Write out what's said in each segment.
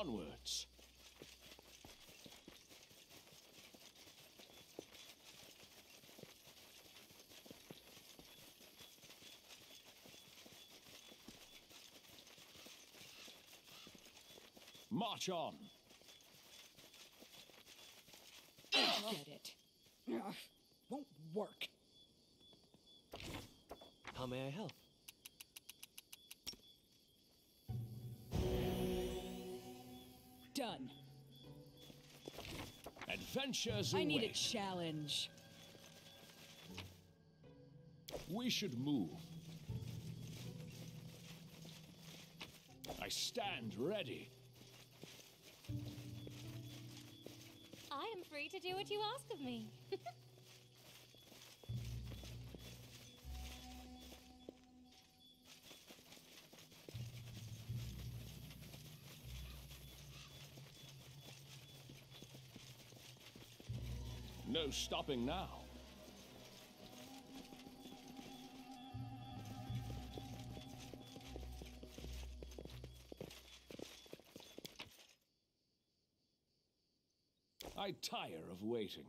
Onwards. March on. Adventures I need a challenge. We should move. I stand ready. I am free to do what you ask of me. Stopping now. I tire of waiting.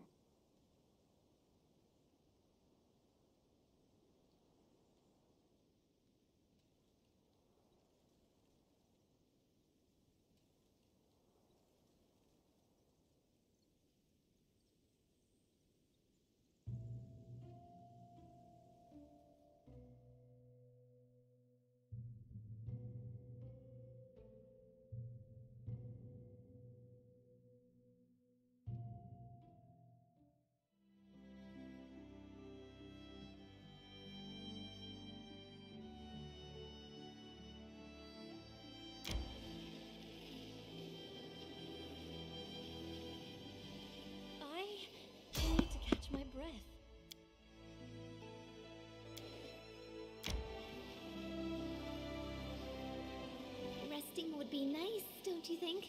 Be nice, don't you think?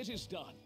It is done.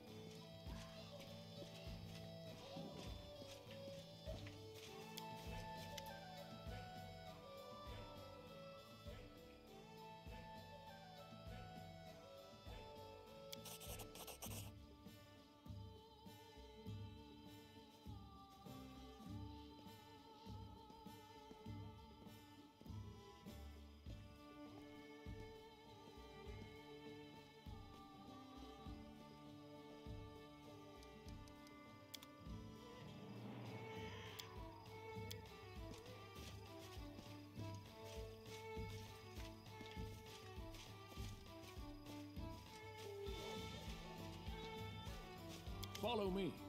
Follow me.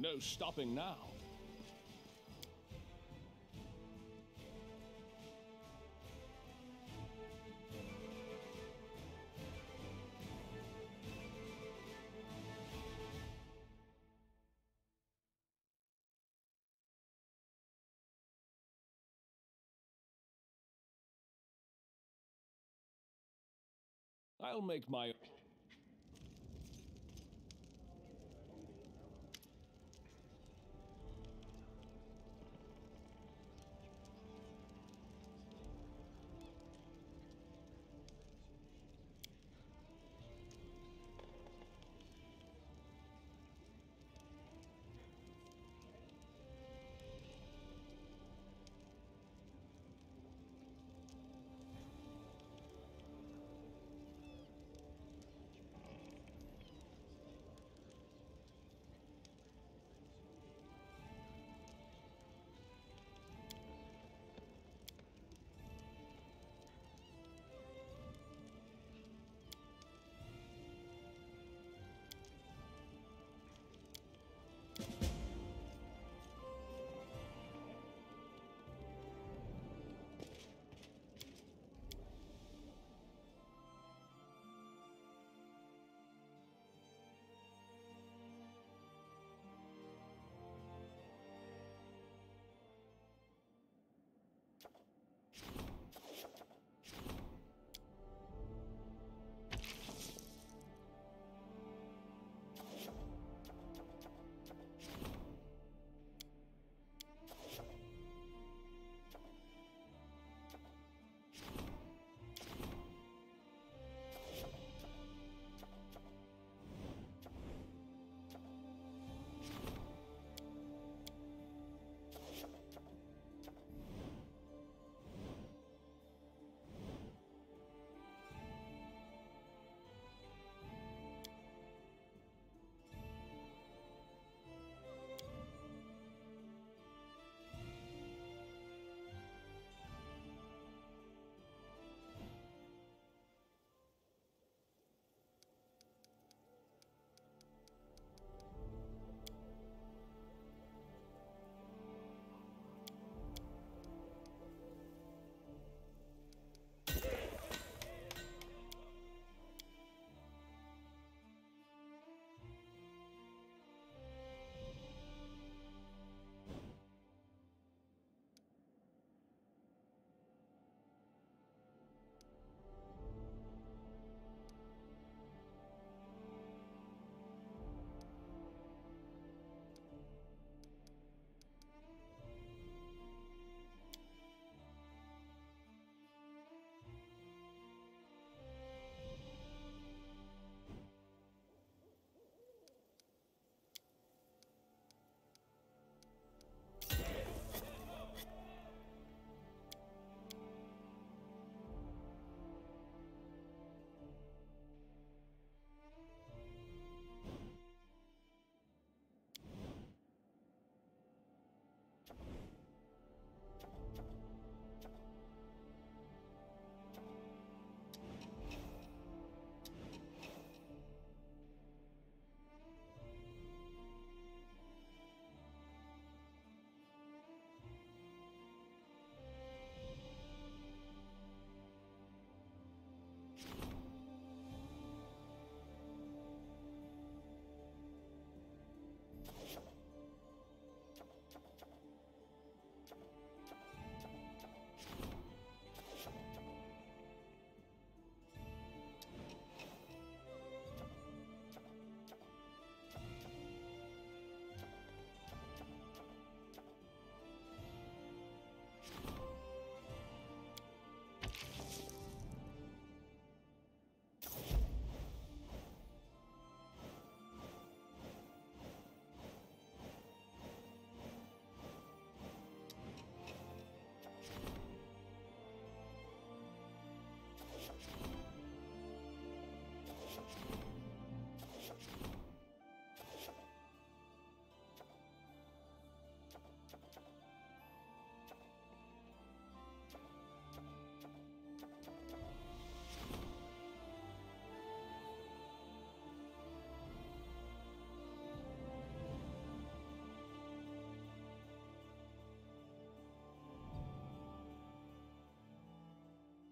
No stopping now. I'll make my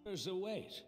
There's a wait.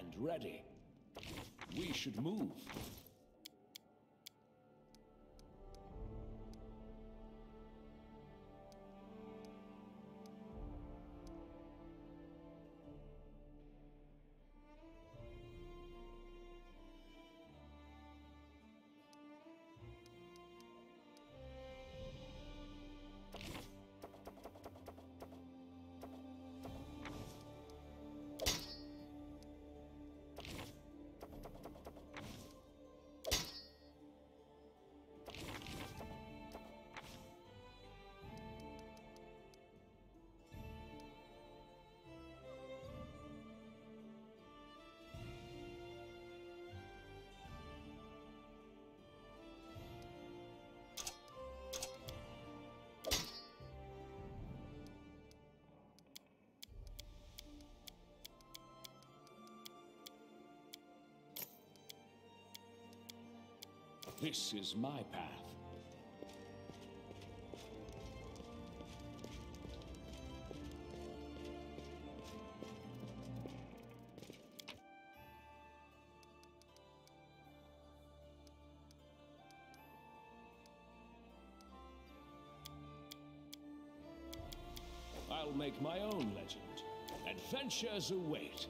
And ready. We should move. This is my path. I'll make my own legend. Adventures await.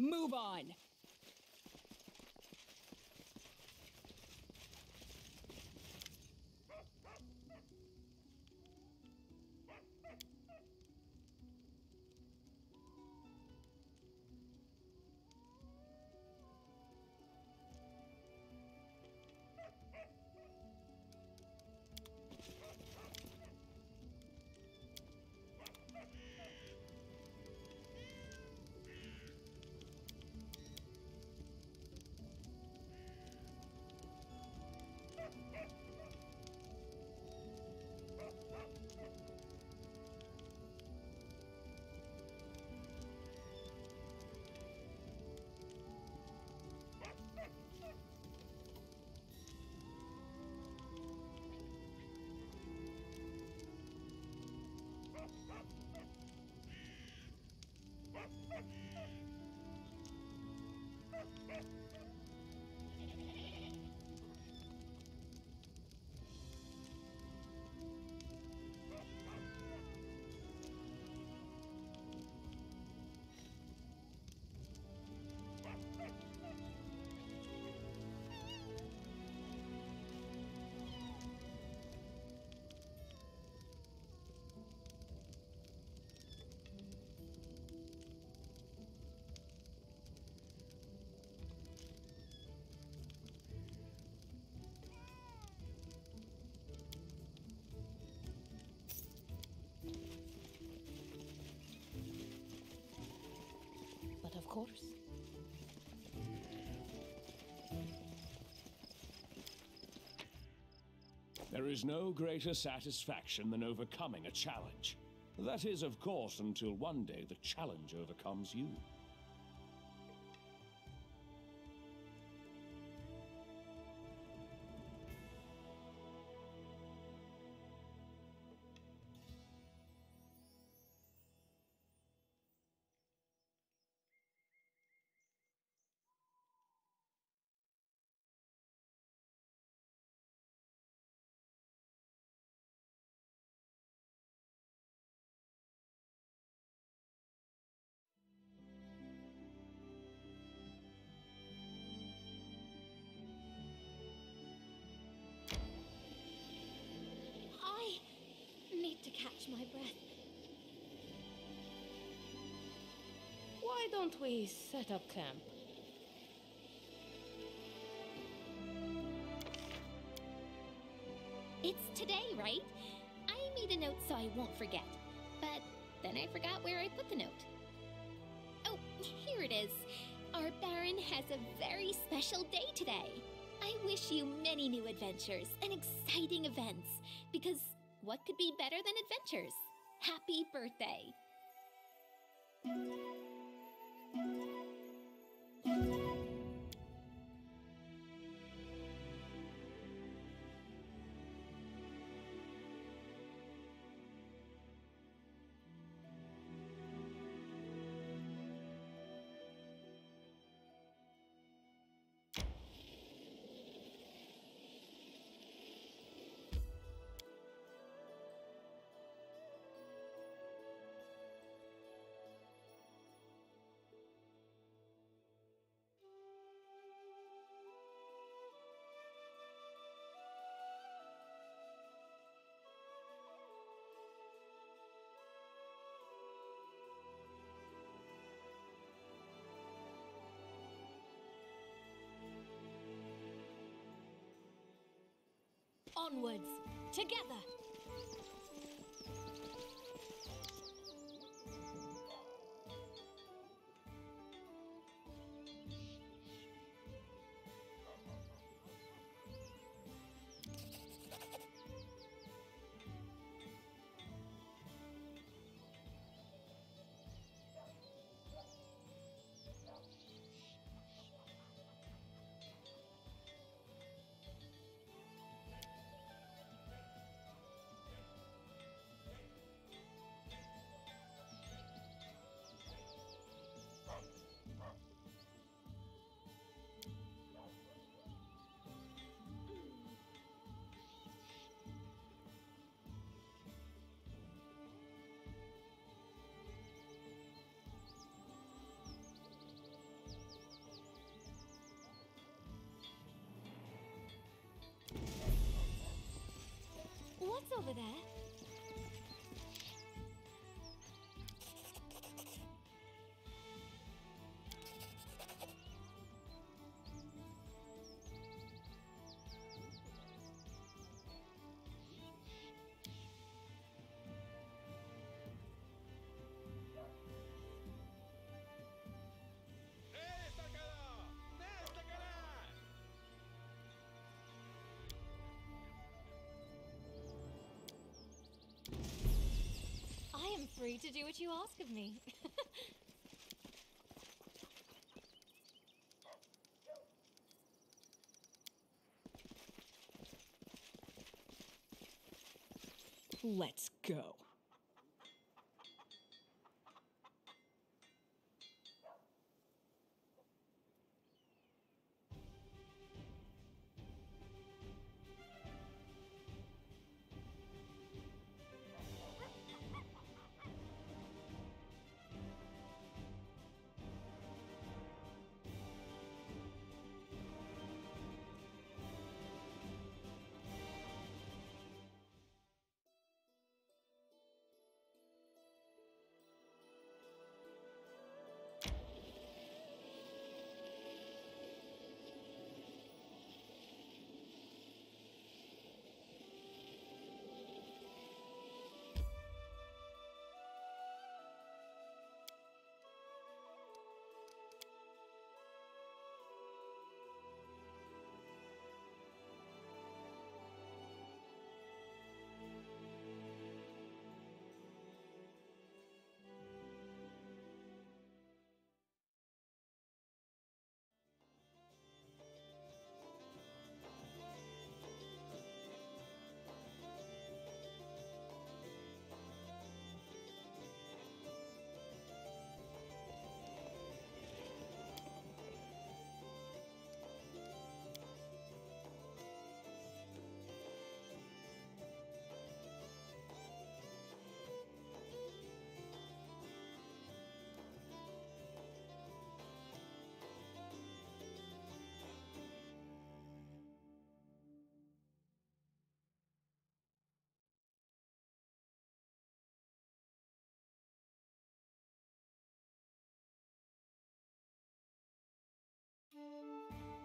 Move on! Course. There is no greater satisfaction than overcoming a challenge. That is, of course, until one day the challenge overcomes you. my breath. Why don't we set up camp? It's today, right? I made a note so I won't forget. But then I forgot where I put the note. Oh, here it is. Our Baron has a very special day today. I wish you many new adventures and exciting events, because what could be better than adventures? Happy birthday! Onwards! Together! Over there? Free to do what you ask of me. Let's go. Música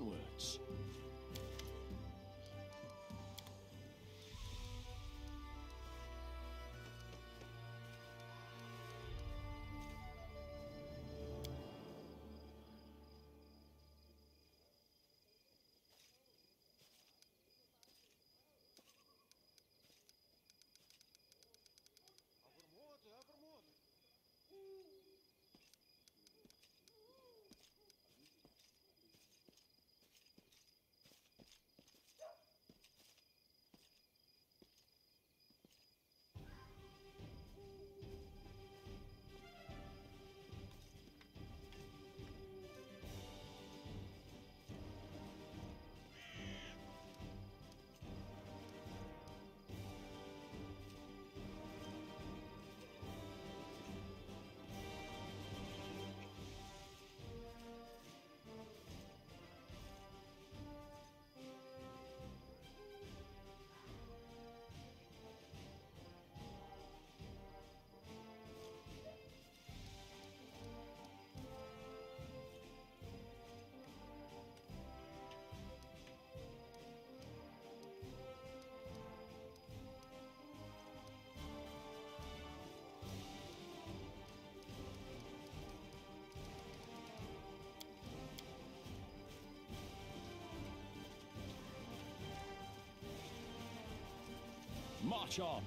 Onwards. On!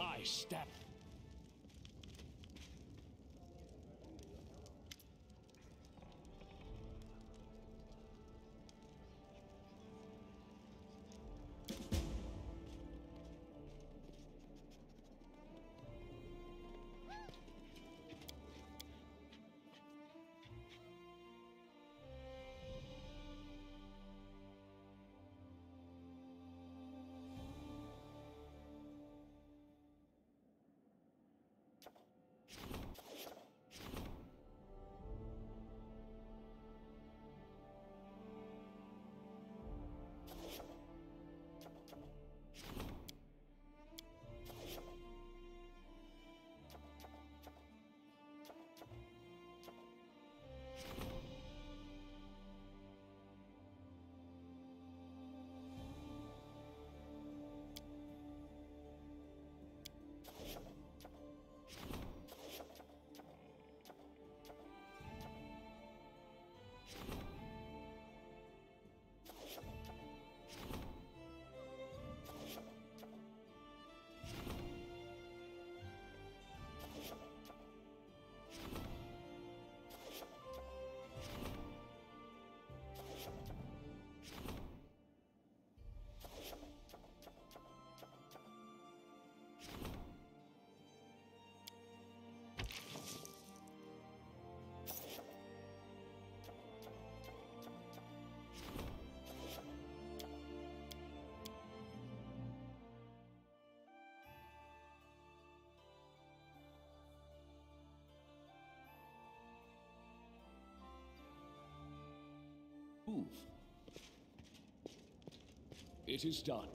I step. Move. It is done.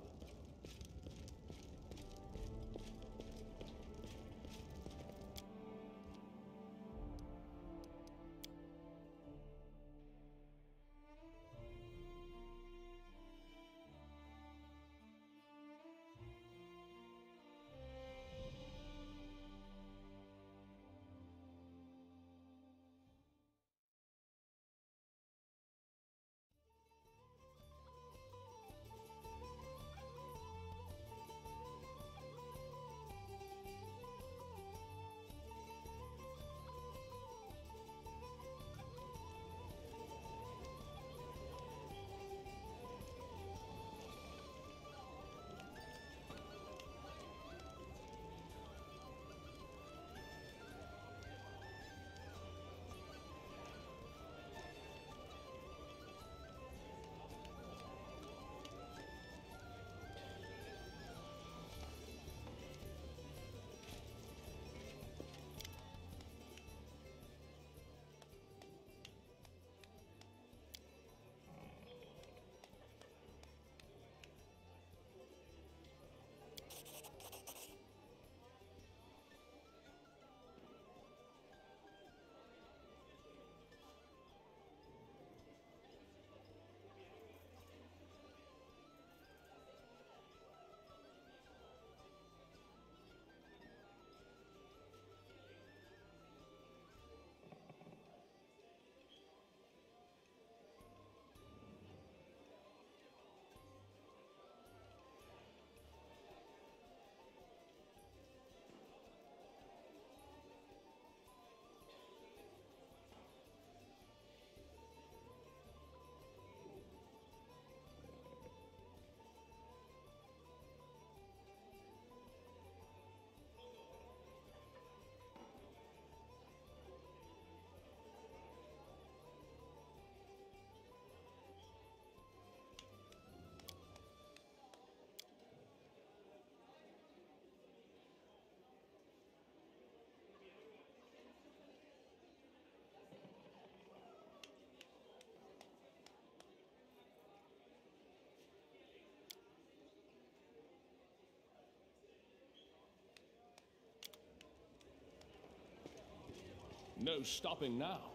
No stopping now.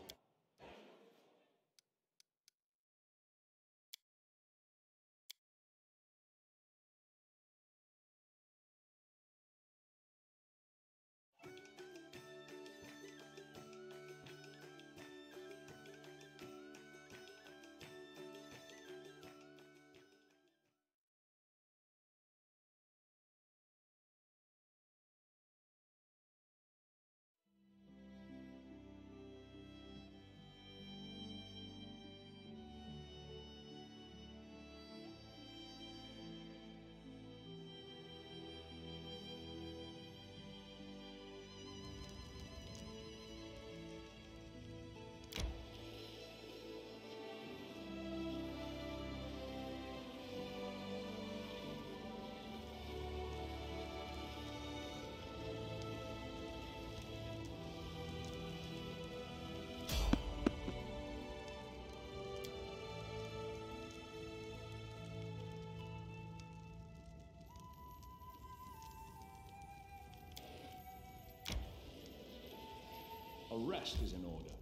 Arrest is in order.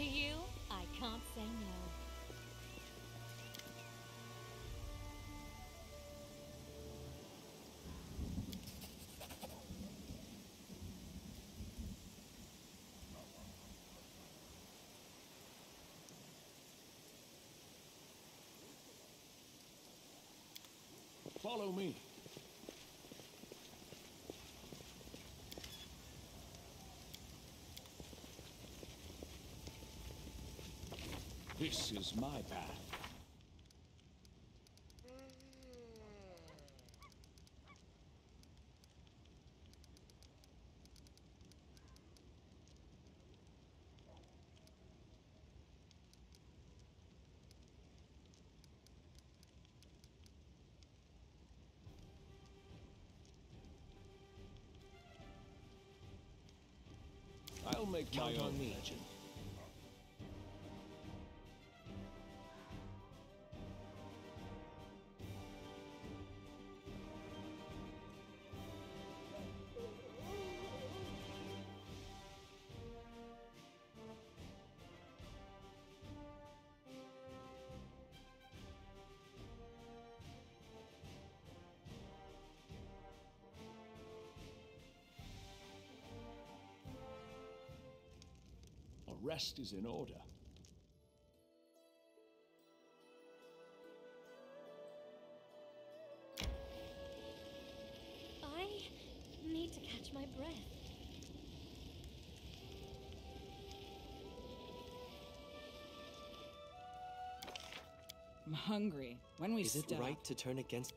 To you, I can't say no. Follow me. This is my path. I'll make Count my on own me. legend. rest is in order. I need to catch my breath. I'm hungry. When we is it stop... right to turn against?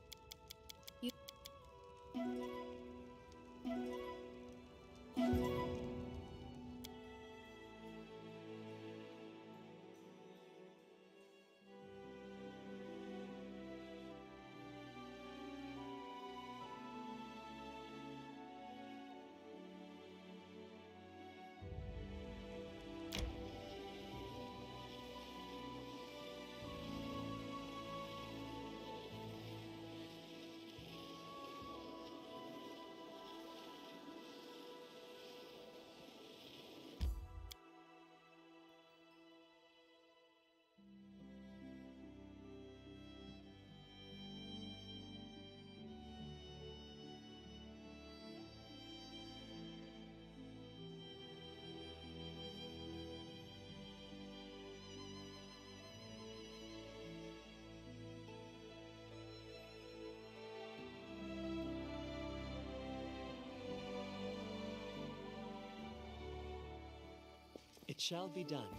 It shall be done.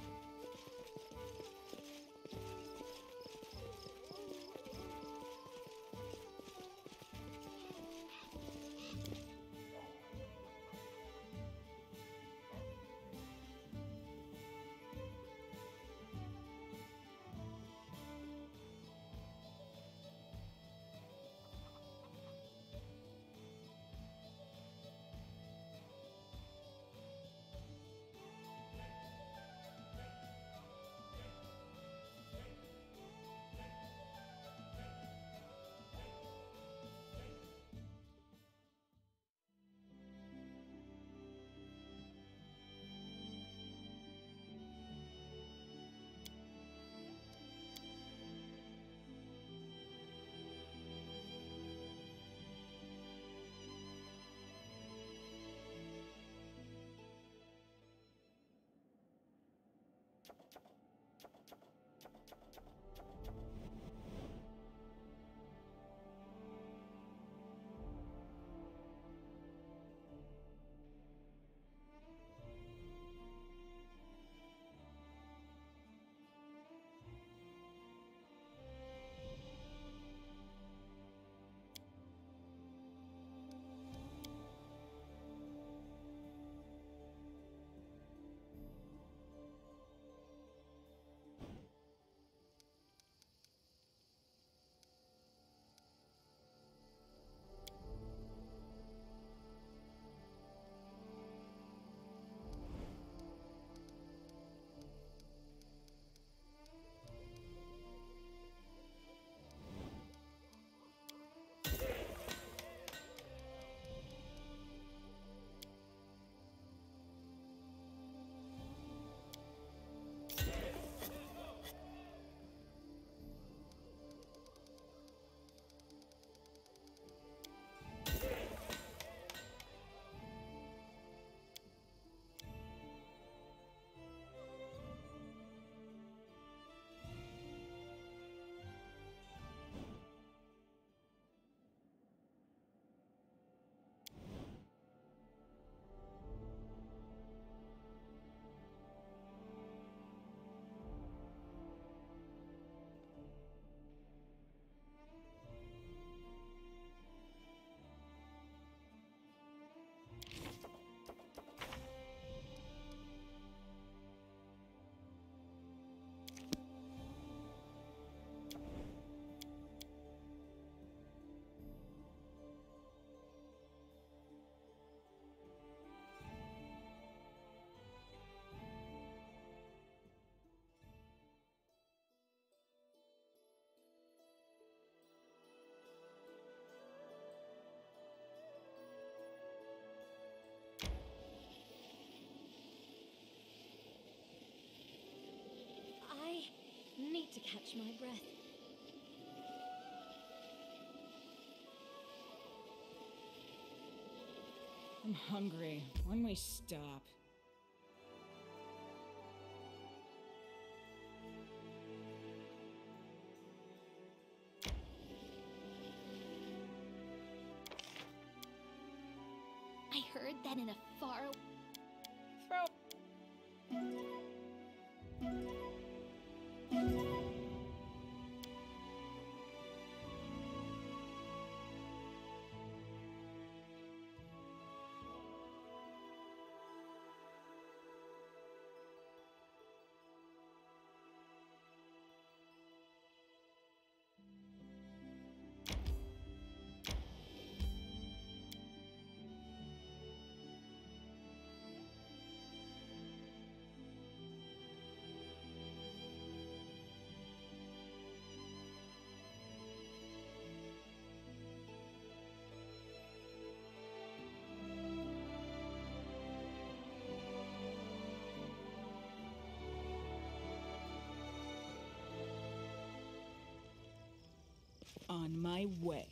Catch my breath. I'm hungry. When we stop. On my way.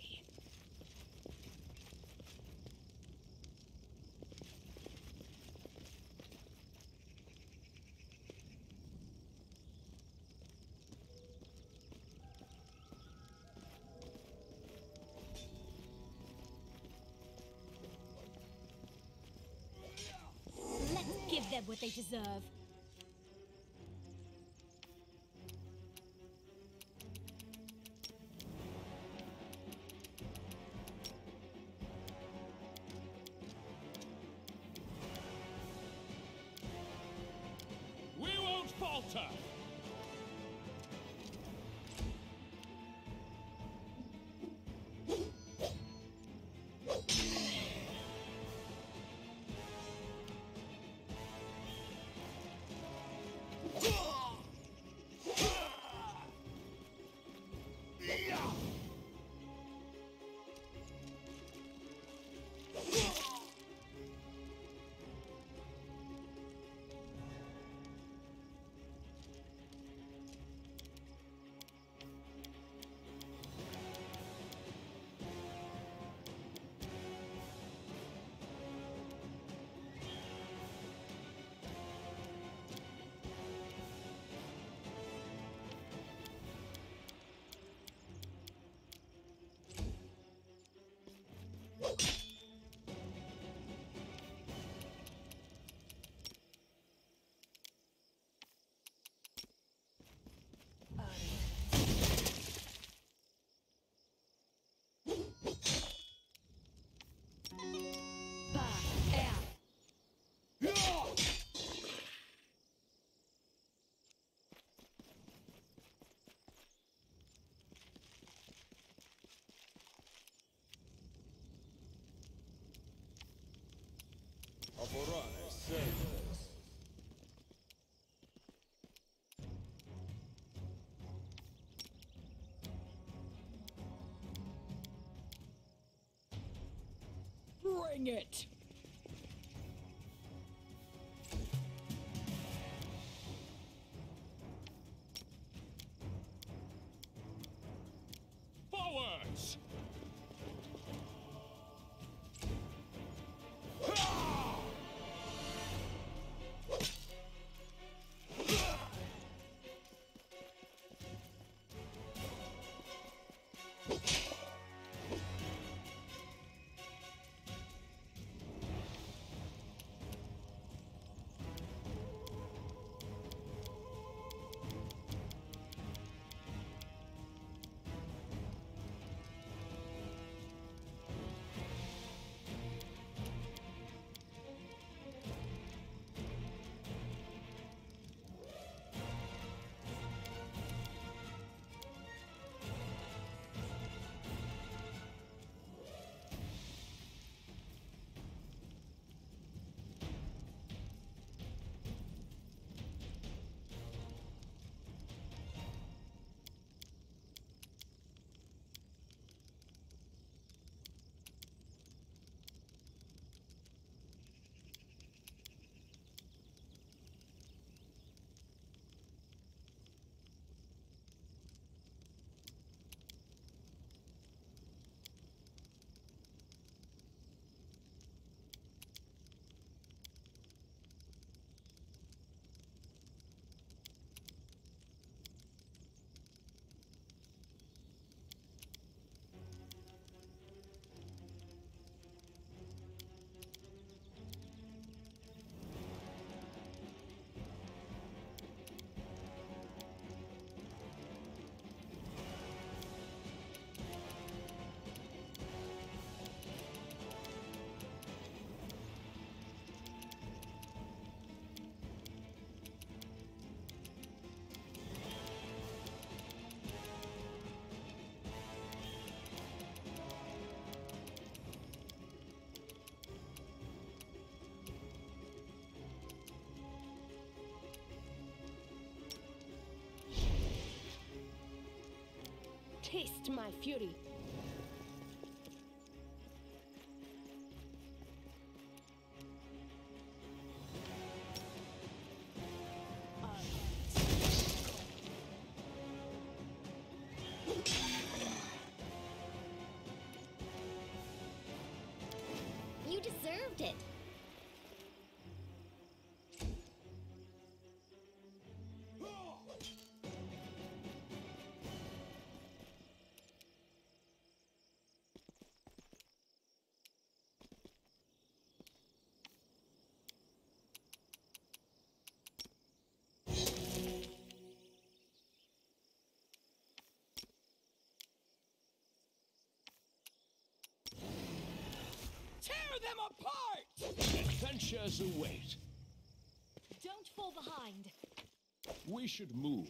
Let's give them what they deserve. Won't Bring it! Taste my fury. Adventures await. Don't fall behind. We should move.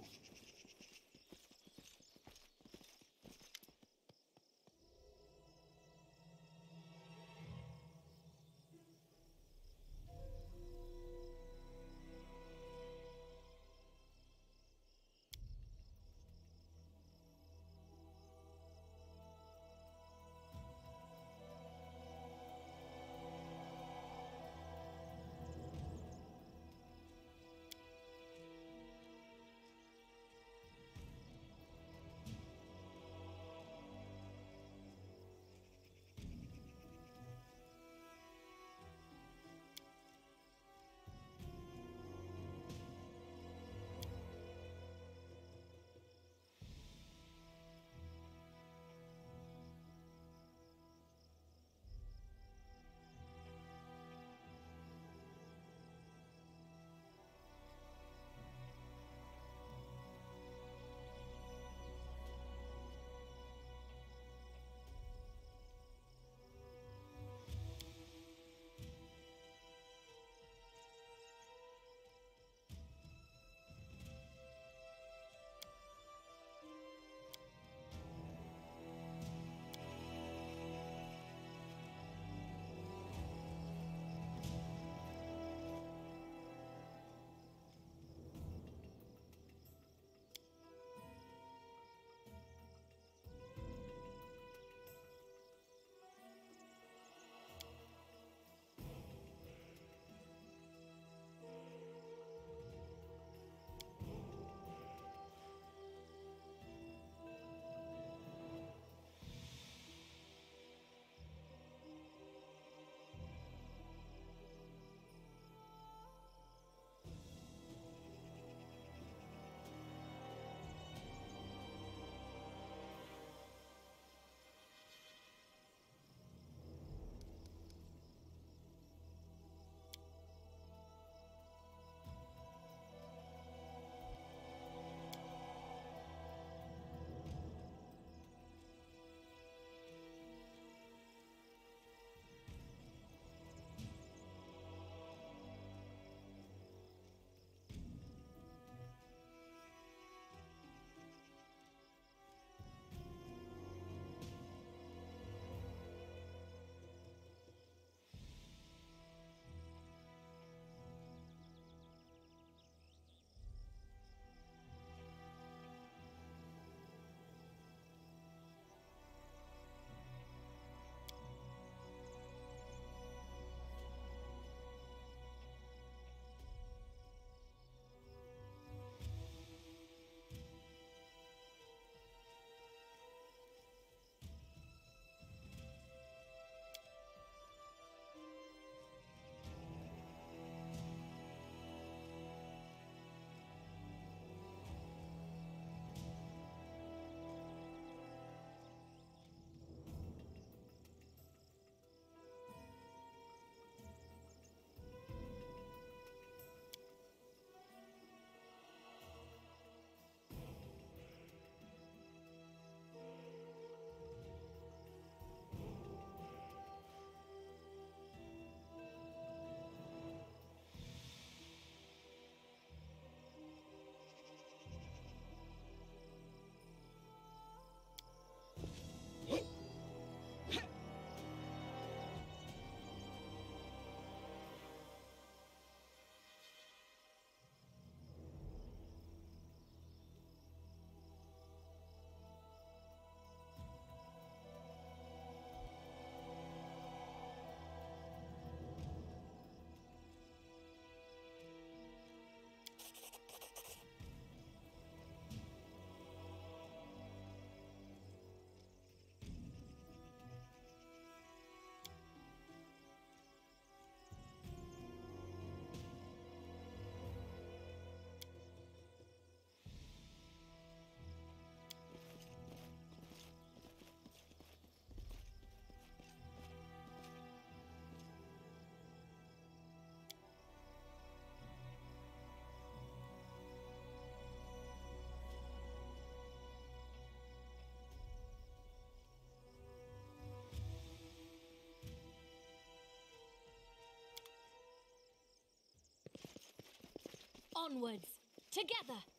Onwards! Together!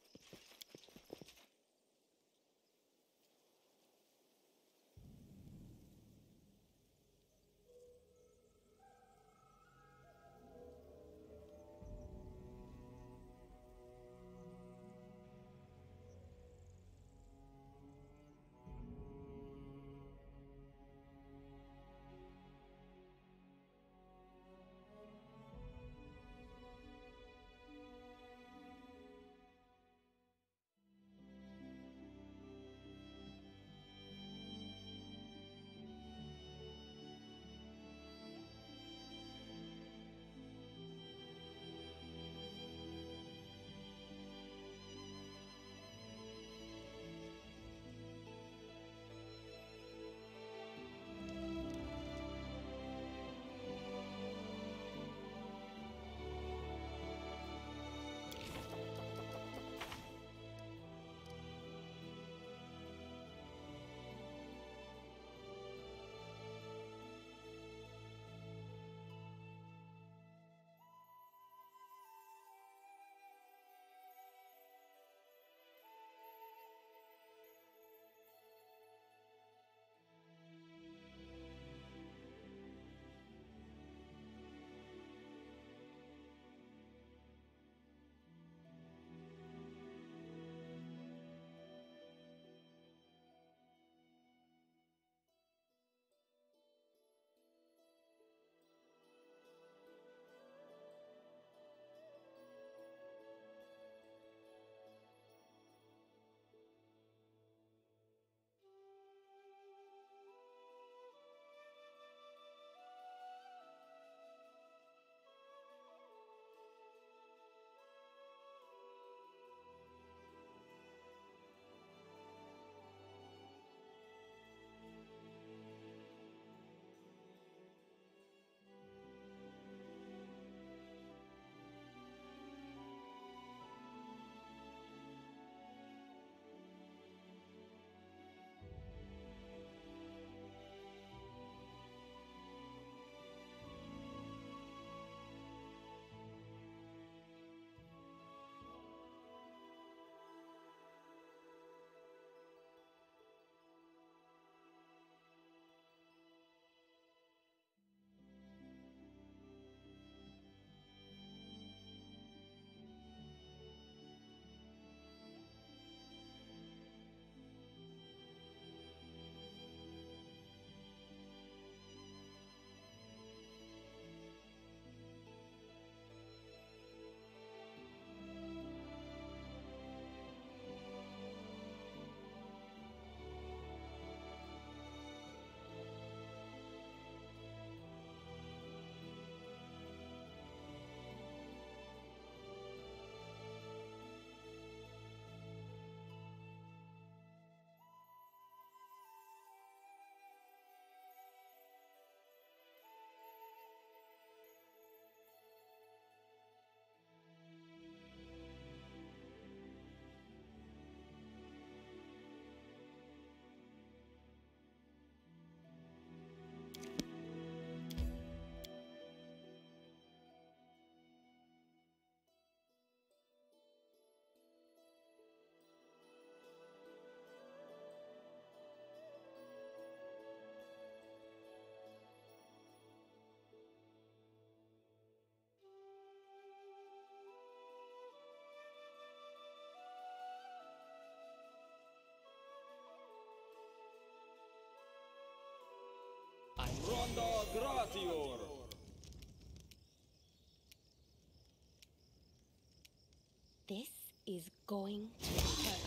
Is going to hurt.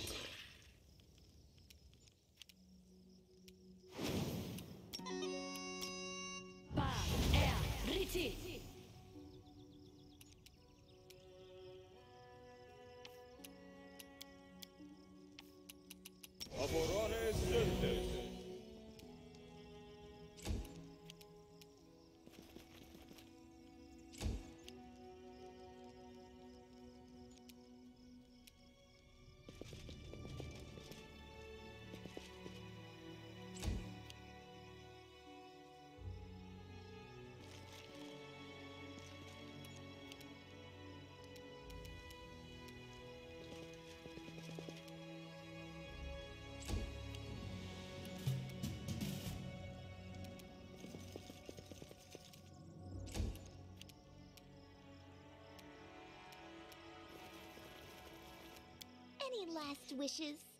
Any last wishes?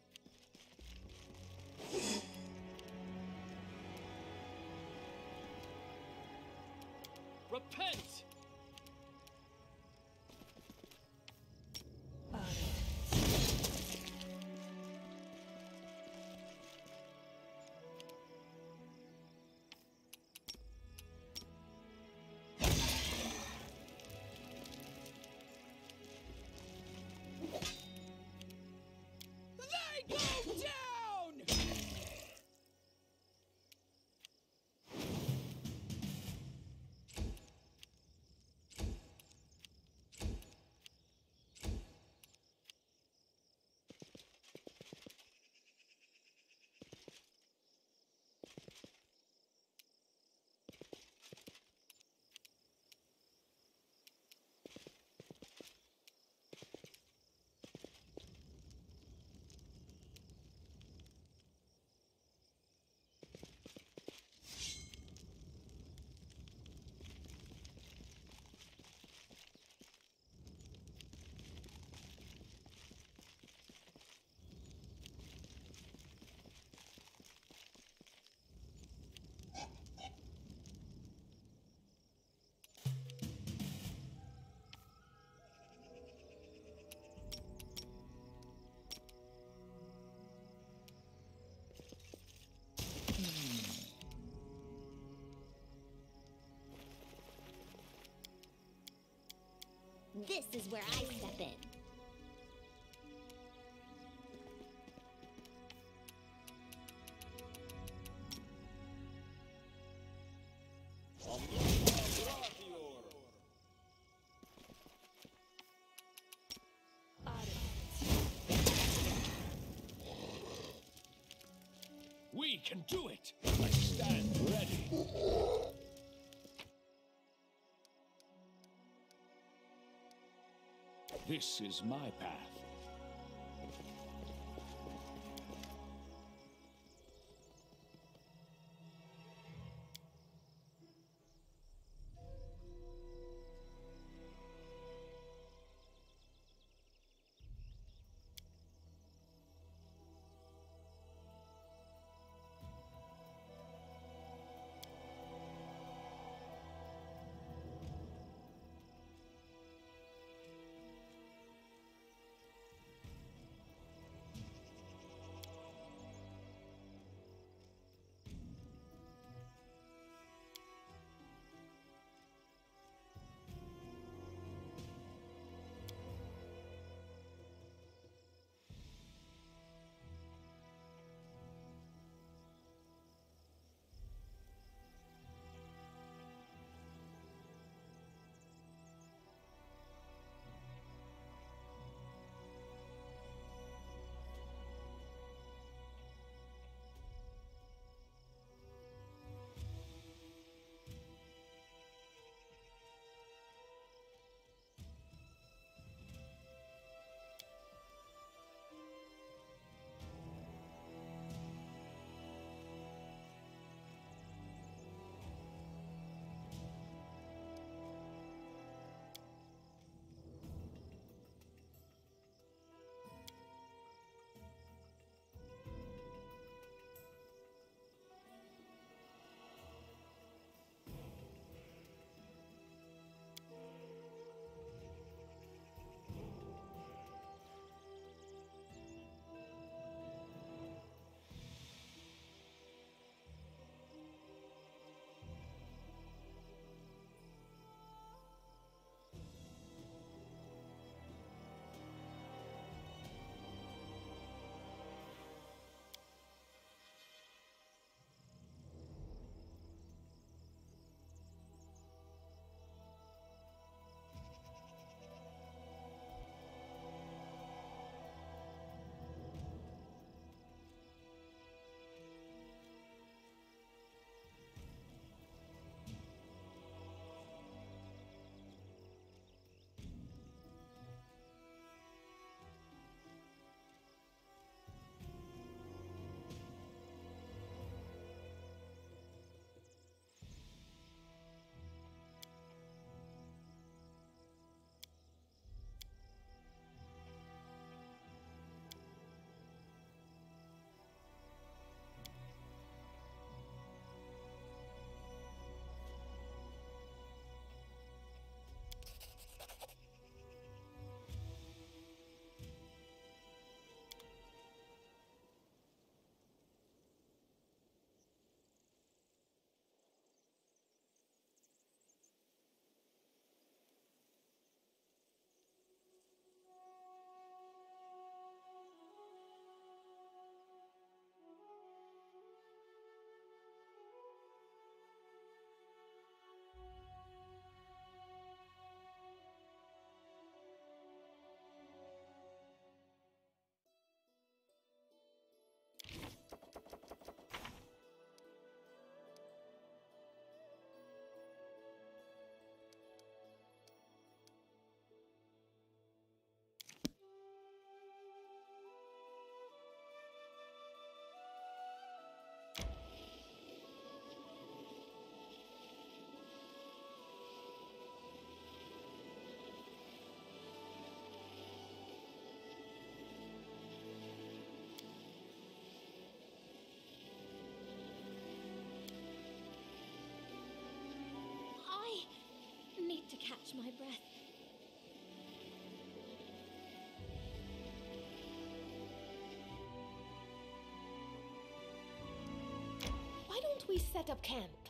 This is where I step in. We can do it! I stand ready. This is my path. Catch my breath. Why don't we set up camp?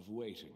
Of waiting.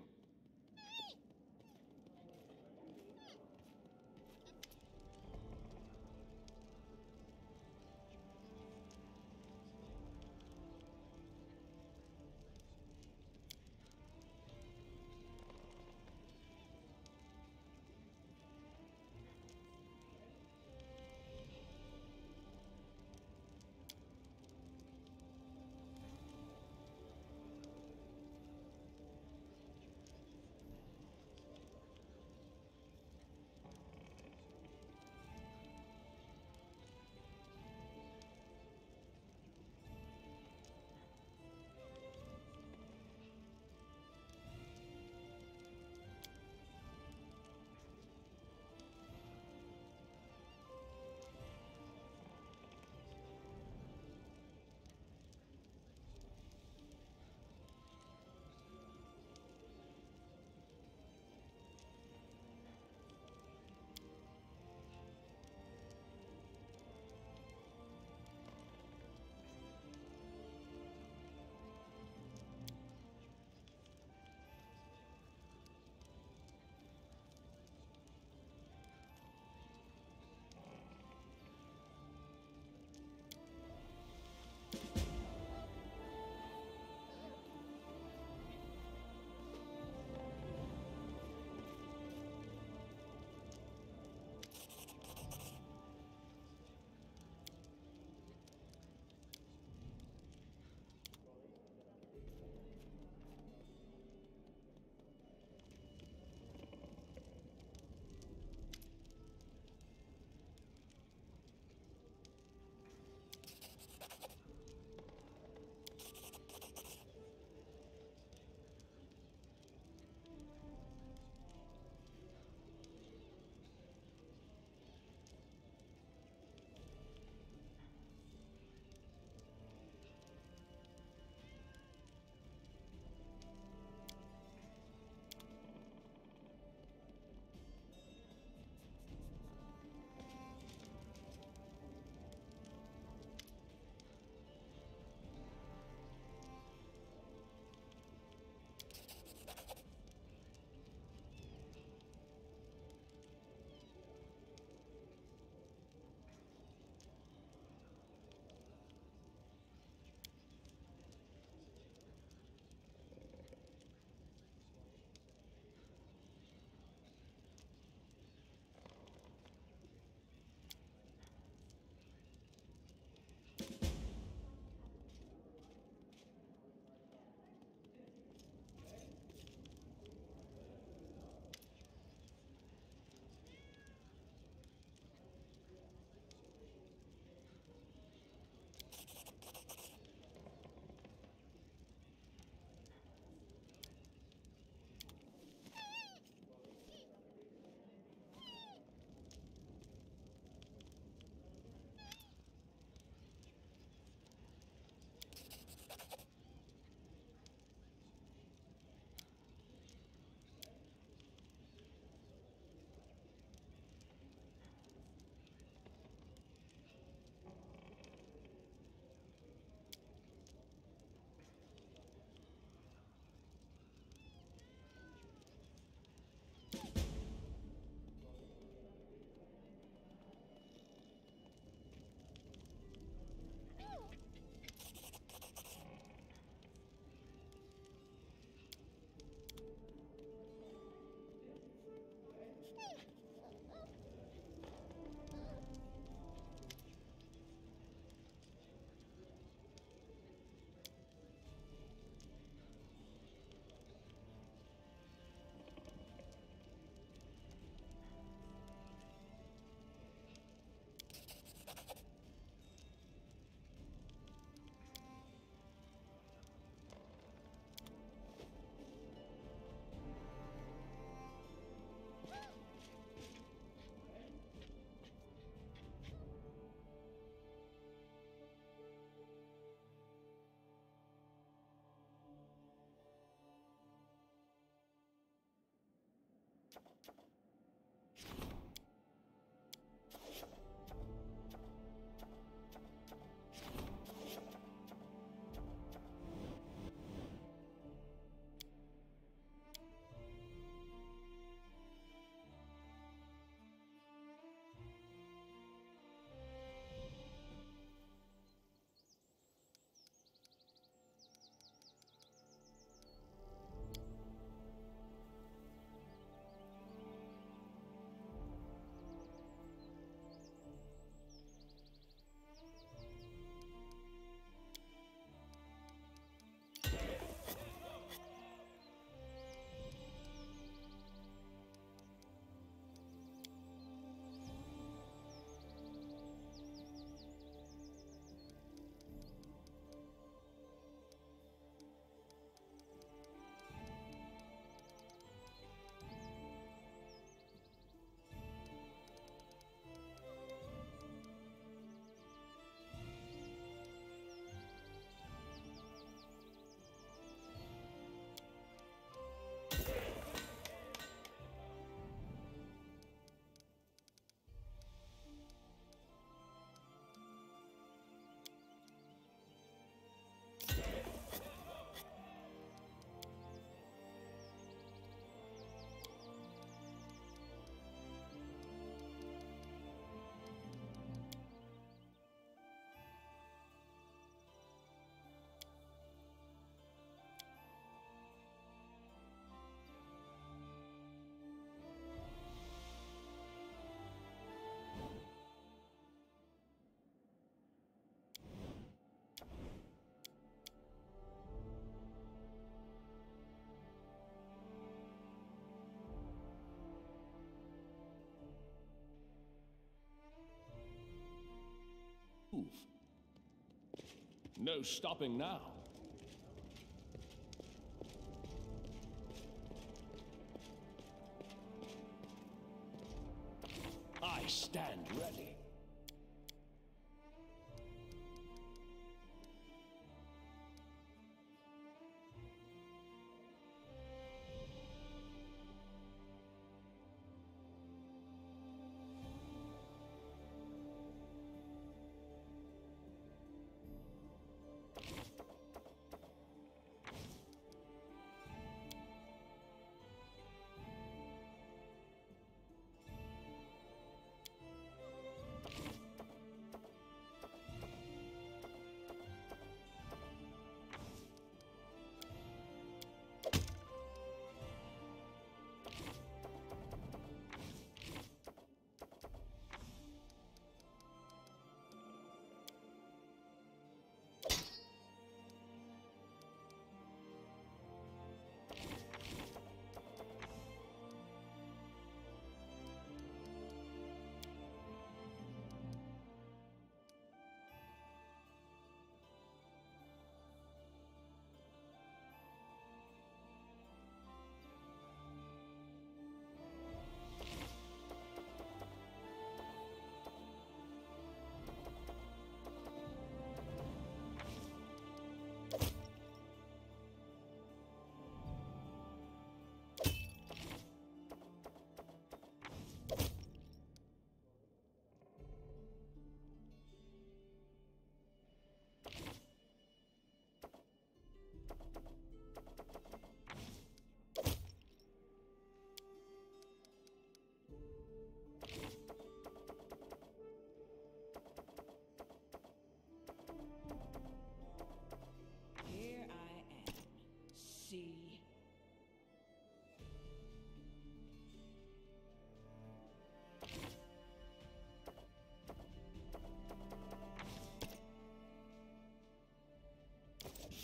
No stopping now.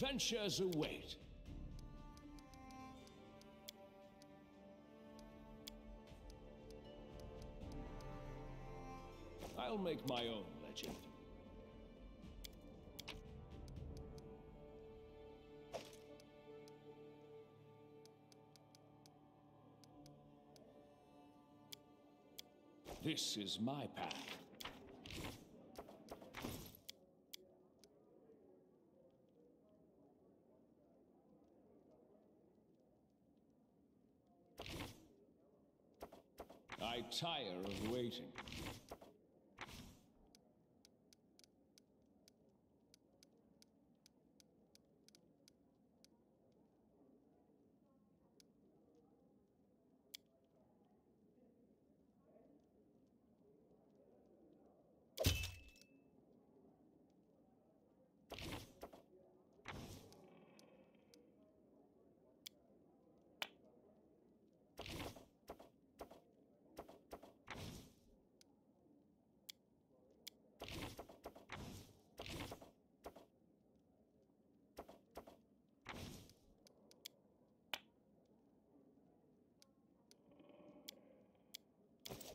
Adventures await. I'll make my own legend. This is my path. I tire of waiting.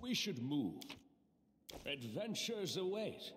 We should move. Adventures await.